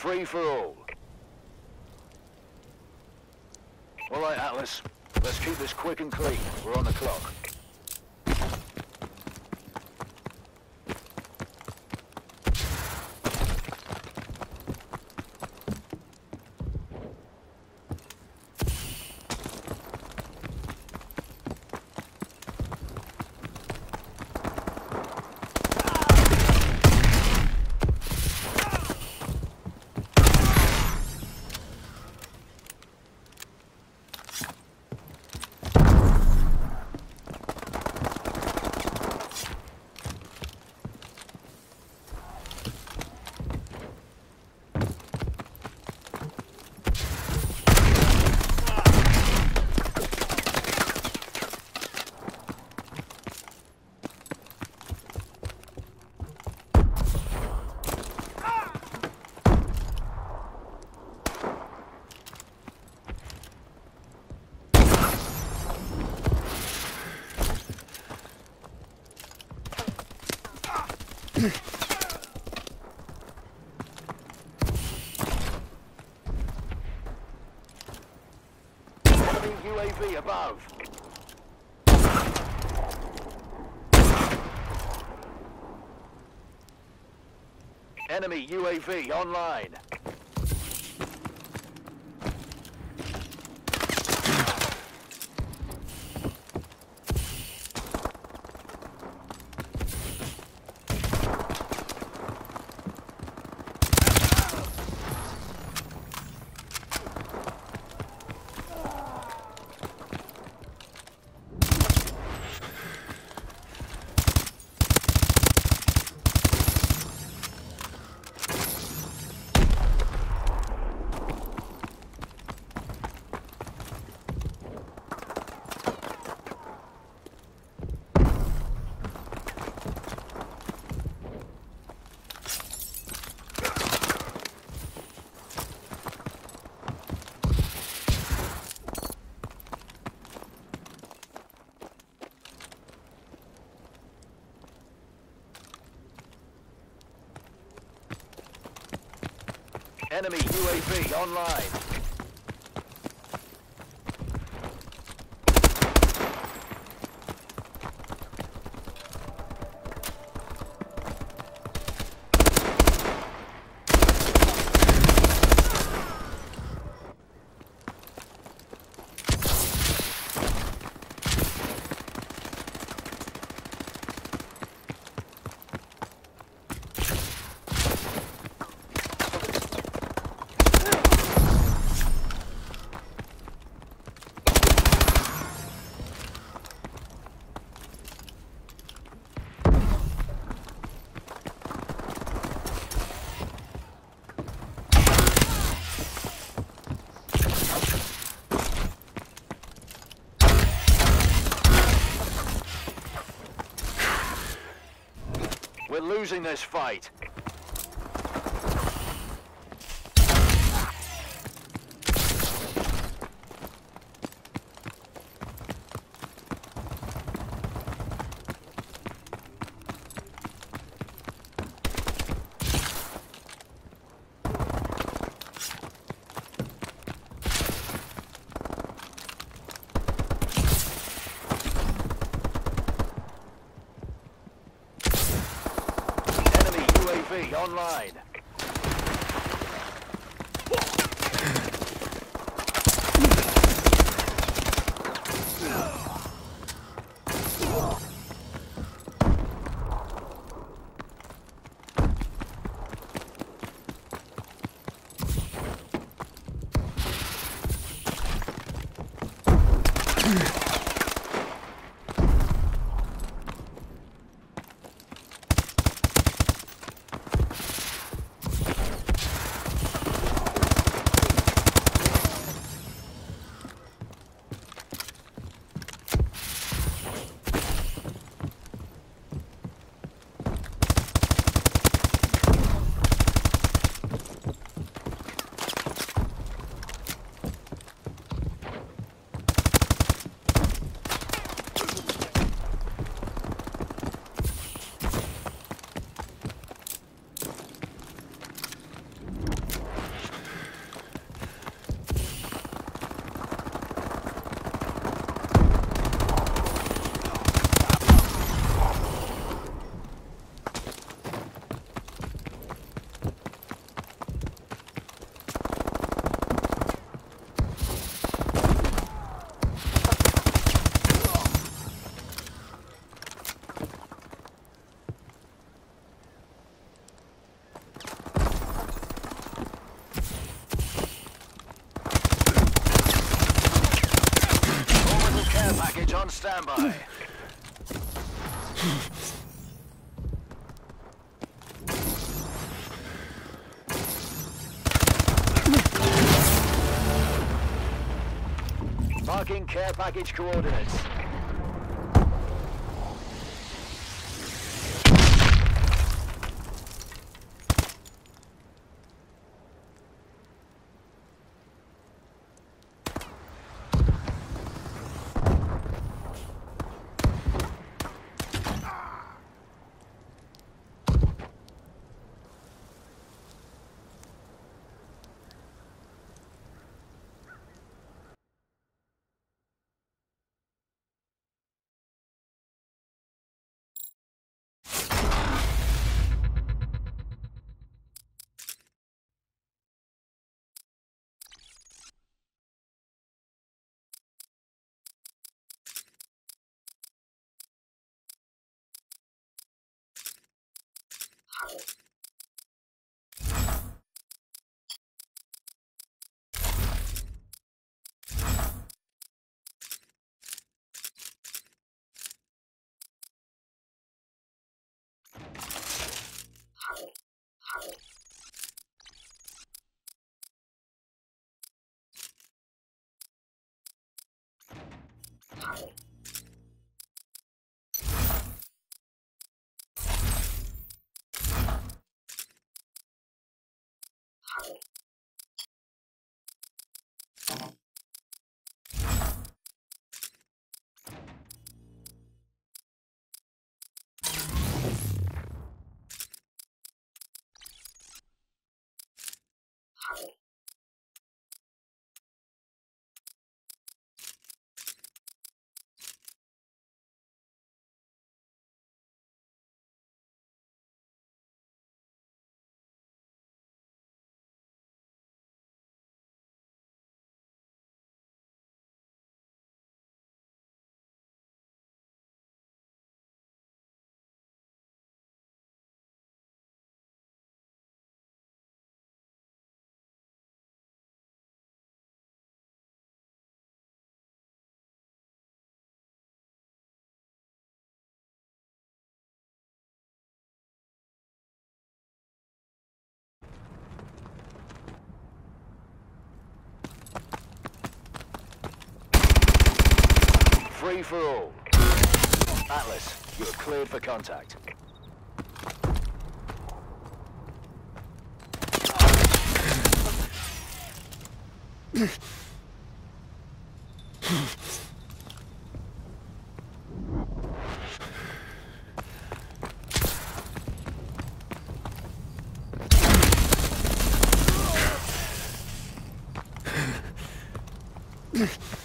Free for all. All right, Atlas. Let's keep this quick and clean. We're on the clock. Enemy UAV above. Enemy UAV online. Enemy UAV online. Losing this fight. UAV standby. Marking care package coordinates. Free for all. Atlas, you are cleared for contact.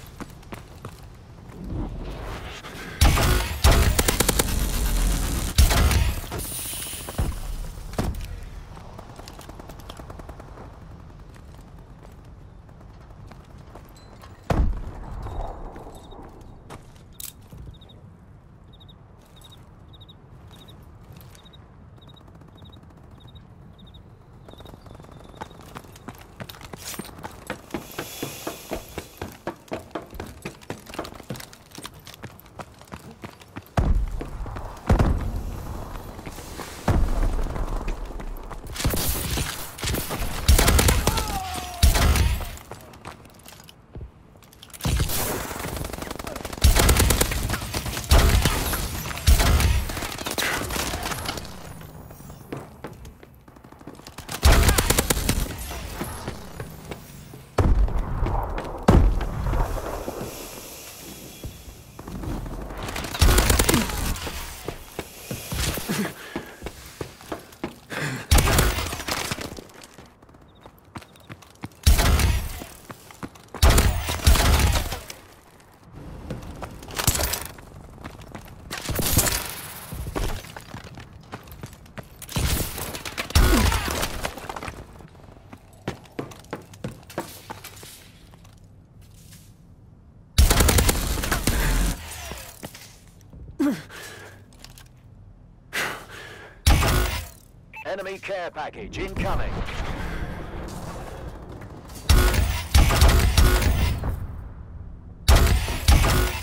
Care package incoming.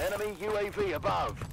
Enemy UAV above.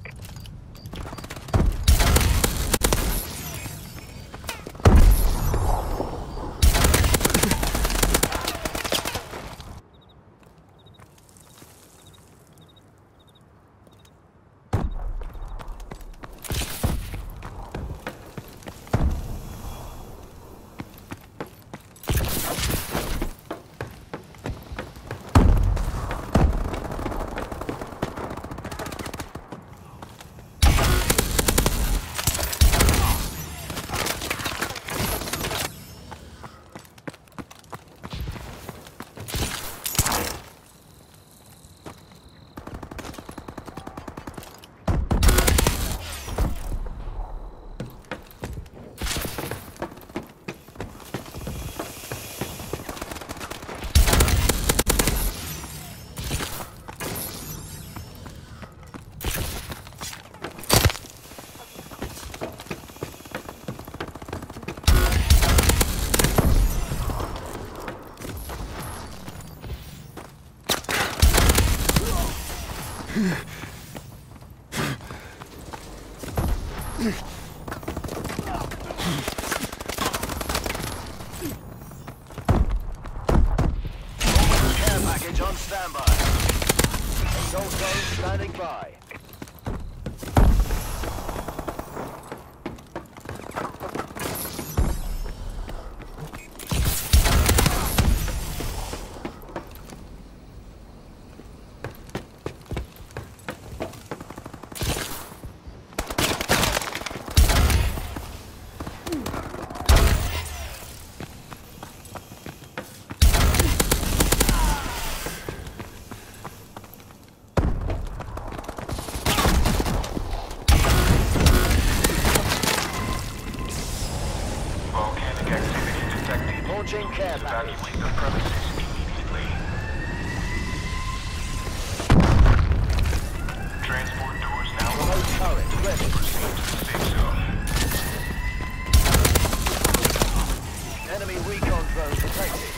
Care on standby. Assault drone standing by. Enemy recon drone detected.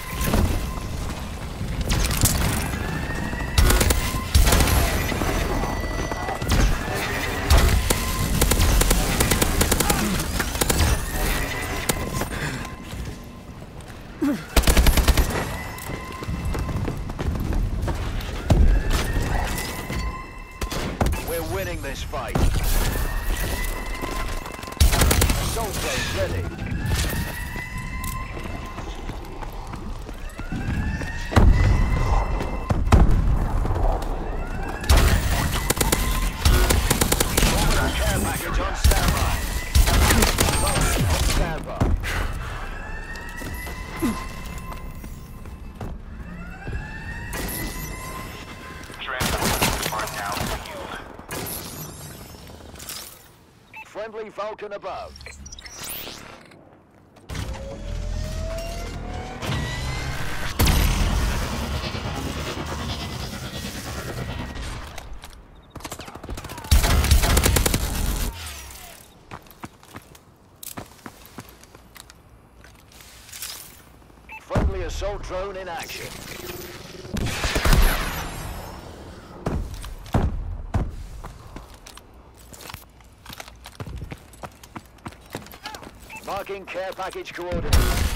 We're winning this fight. Assault drone ready. Friendly Vulcan above. Friendly assault drone in action. Marking care package coordinates.